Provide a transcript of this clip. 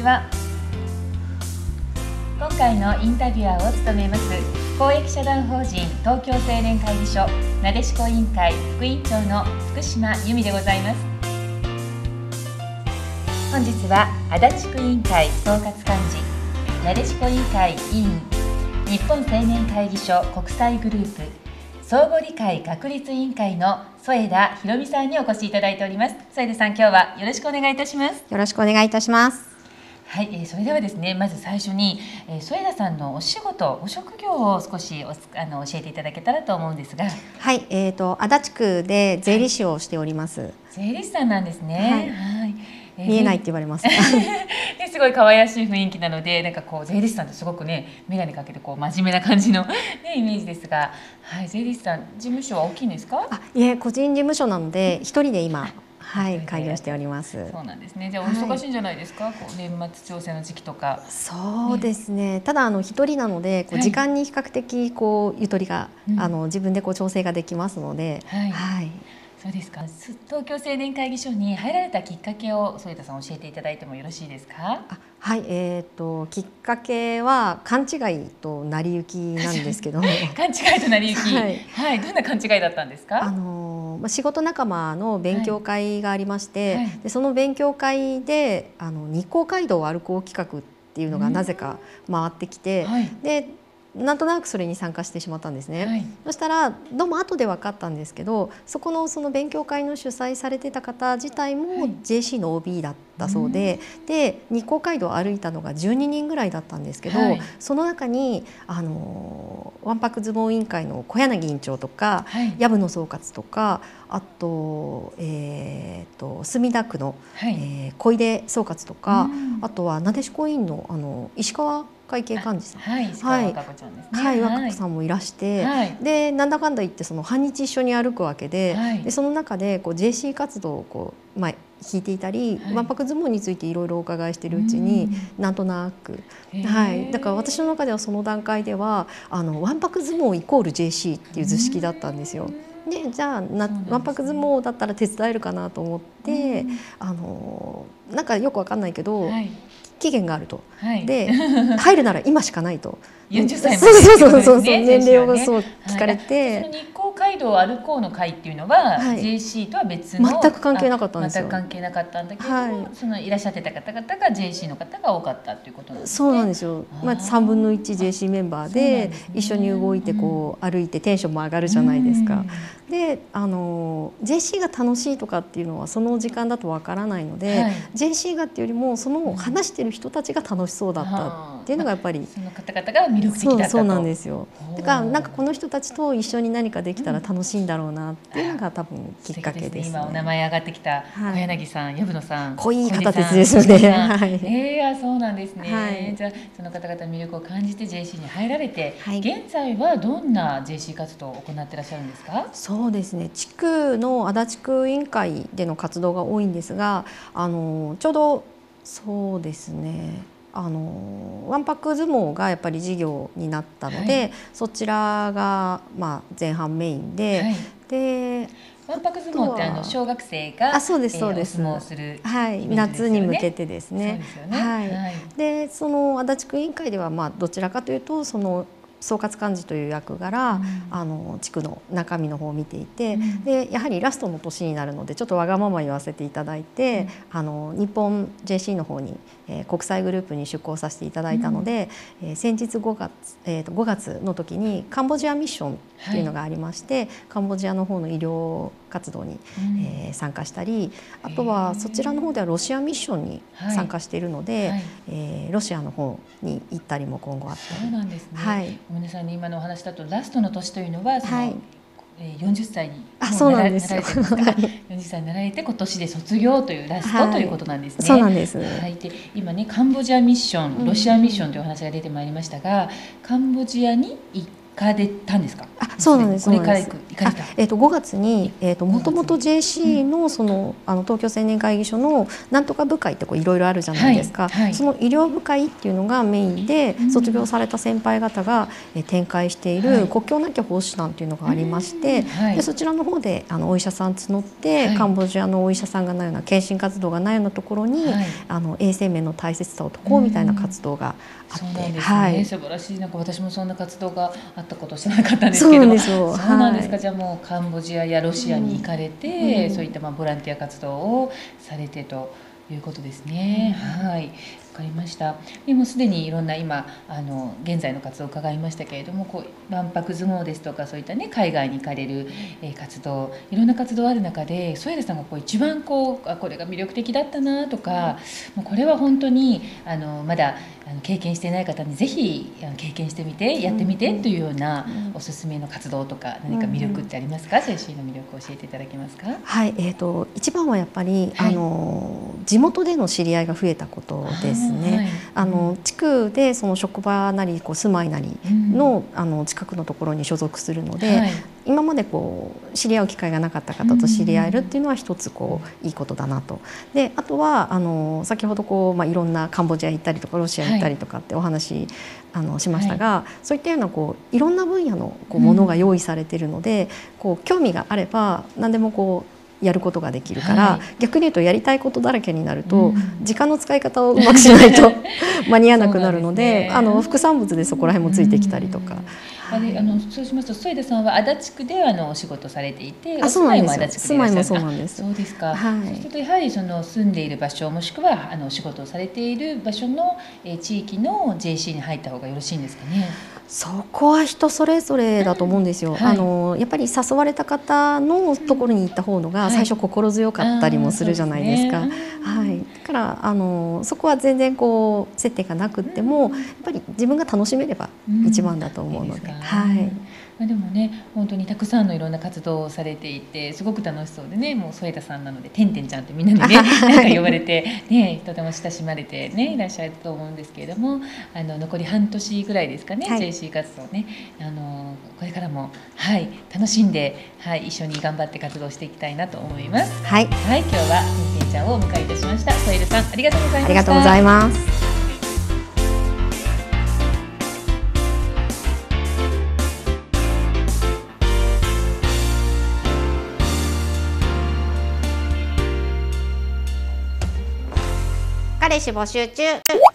ちは。今回のインタビュアーを務めます公益社団法人東京青年会議所なでしこ委員会副委員長の福島由美でございます。本日は足立区委員会総括幹事なでしこ委員会委員日本青年会議所国際グループ相互理解学立委員会の添田博美さんにお越しいただいております。添田さん今日はよろしくお願いいたします。よろしくお願いいたします。はい、えー、それではですねまず最初に、えー、添田さんのお仕事お職業を少しおあの教えていただけたらと思うんですが。はいえーと、足立区で税理士をしております、はい、税理士さんなんですね。はい、えー、見えないって言われます。すごい可愛らしい雰囲気なのでなんかこう税理士さんってすごくね眼鏡かけてこう真面目な感じの、ね、イメージですが、はい、税理士さん事務所は大きいんですか？あいえ個人事務所なので一人で今はい 開業しております。そうなんですね。じゃあお忙しいんじゃないですか、はい、こう年末調整の時期とか。そうですね、ね、ただあの一人なのでこう時間に比較的こうゆとりが、はい、あの自分でこう調整ができますので、はい、はいそうですか。東京青年会議所に入られたきっかけを添田さん教えていただいてもよろしいですか？はい。えーと、きっかけは勘違いと成り行きなんですけど。勘違いと成り行き、はい、はい、どんな勘違いだったんですか？あのまあ、仕事仲間の勉強会がありまして、はい。はい、でその勉強会であの日光街道を歩こう企画っていうのがなぜか回ってきて、でなんとなくそれに参加してしまったんですね、はい、そしたらどうも後で分かったんですけどそこのその勉強会の主催されてた方自体も JC の OB だったそうで、はい、で日光街道を歩いたのが12人ぐらいだったんですけど、はい、その中にあのわんぱく相撲委員会の小柳委員長とか、藪野総括とかあと,、えーと、墨田区の、はい、えー、小出総括とか、あとはなでしこ委員のあの石川会計幹事さん、はい、はい、若子ちゃんですね。はい、若子さんもいらして、はい、でなんだかんだ言ってその半日一緒に歩くわけで、はい、でその中でこう JC 活動をこうまあ引いていたり、わんぱく相撲についていろいろお伺いしているうちに、なんとなく、はい、だから私の中ではその段階ではあのわんぱく相撲イコール JC っていう図式だったんですよ。でじゃあなわんぱく相撲だったら手伝えるかなと思って、あのなんかよくわかんないけど、はい、期限があると、はい、で 入るなら今しかないと。40歳まで、ね、そうそうそうそう年齢をそう聞かれて、はい、街道歩こうの会っていうのは、はい、JC とは別の全く関係なかったんですよ。全く関係なかったんだけど、はい、そのいらっしゃってた方々が JC の方が多かったっていうことなんですね。そうなんですよ。まあ3分の 1JC メンバーで、ね、一緒に動いてこう歩いてテンションも上がるじゃないですか。であの JC が楽しいとかっていうのはその時間だとわからないので、はい、JC がっていうよりもその話してる人たちが楽しそうだったっていうのがやっぱり、その方々が魅力的だったそうなんですよ。だからなんかこの人たちと一緒に何かできたら楽しいんだろうなっていうのが多分きっかけです、ね,、今お名前上がってきた小柳さん、藪野さん。濃い方ですよね。はい、えー、そうなんですね、はい、じゃあその方々魅力を感じて JC に入られて、はい、現在はどんな JC 活動を行ってらっしゃるんですか？そうですね。地区の足立区委員会での活動が多いんですがあのちょうどそうですねあのわんぱく相撲がやっぱり事業になったので、はい、そちらがまあ前半メインで、はい、でわんぱく相撲ってあの小学生があそうですそうです、えー、する、はい、夏に向けてですね。はい、でその足立区委員会ではまあどちらかというとその総括幹事という役柄、うん、あの地区の中身の方を見ていて、うん、でやはりラストの年になるのでちょっとわがまま言わせていただいて、うん、あの日本 JC の方に、えー、国際グループに出向させていただいたので、うん、えー、先日5月、えー、と5月の時にカンボジアミッションっていうのがありまして、はい、カンボジアの方の医療活動に、うん、えー、参加したりあとはそちらの方ではロシアミッションに参加しているので、はい、えー、ロシアの方に行ったりも今後あったり。そうなんですね、はい、ごめんなさいね今のお話だとラストの年というのはその、はい。えー、40歳にあそうなんです。よ40歳になられて今年で卒業というラスト、はい、ということなんですね。そうなんです、はい、で今ねカンボジアミッションロシアミッションというお話が出てまいりましたが、カンボジアに行っかれたんですか？あ、そうなんです。これから行く。えっ、ー、と5月にえっ、ー、ともともと JC のその、あの東京青年会議所のなんとか部会ってこういろいろあるじゃないですか。はい。はい、その医療部会っていうのがメインで、卒業された先輩方が、えー、展開している国境なき奉仕団っていうのがありまして、はい、でそちらの方であのお医者さん募って、カンボジアのお医者さんがないような検診活動がないようなところに、あの衛生面の大切さを説こうみたいな活動があって、ね、はい、素晴らしい。なんか私もそんな活動があったこと知らなかったんですけど。そうなんですか、はい、じゃあもうカンボジアやロシアに行かれて、うん、そういったまあボランティア活動をされてということですね。うん、はい。かりました。でもすでにいろんな今あの現在の活動を伺いましたけれどもこう万博相撲ですとかそういったね海外に行かれる、え活動いろんな活動ある中で添田さんがこう一番こうあこれが魅力的だったなとかもうこれは本当にあのまだあの経験していない方にぜひ経験してみてやってみてというようなおすすめの活動とか何か魅力ってありますか、うんうん、JC の魅力を教えていただけますか？はい、えっ、ー、と一番はやっぱり、はい、あの地元での知り合いが増えたことですね。はい、あの地区でその職場なりこう住まいなりの,、あの近くのところに所属するので、はい、今までこう知り合う機会がなかった方と知り合えるっていうのは一つこういいことだなと。であとはあの先ほどこう、まあ、いろんなカンボジア行ったりとかロシア行ったりとかってお話、あのしましたが、そういったようなこういろんな分野のこうものが用意されているので、こう興味があれば何でもこうやることができるから、はい、逆に言うとやりたいことだらけになると、うん、時間の使い方をうまくしないと 間に合わなくなるのでね、あの副産物でそこら辺もついてきたりとか。あれあのそうしますと添田さんは足立区であのお仕事されていてあそうなんです。住まいもそうなんです。そうですか、はい、そうするとやはりその住んでいる場所もしくはあのお仕事をされている場所の、えー、地域の JC に入った方がよろしいんですかね？そこは人それぞれだと思うんですよ。はい、あのやっぱり誘われた方のところに行った方のが最初心強かったりもするじゃないですか。はい、はい、だからあのそこは全然こう接点がなくってもやっぱり自分が楽しめれば一番だと思うので。いいはい。まあ、でもね本当にたくさんのいろんな活動をされていてすごく楽しそうでねもう添田さんなので「てんてんちゃん」ってみんなにね なんか呼ばれて、ね、とても親しまれて、ね、いらっしゃると思うんですけれどもあの残り半年ぐらいですかね、はい、JC 活動ね。あのこれからも、はい、楽しんで、はい、一緒に頑張って活動していきたいなと思います。はい、はい、今日はてんてんちゃんをお迎えいたしましたソイルさんありがとうございました。ありがとうございます。彼氏募集中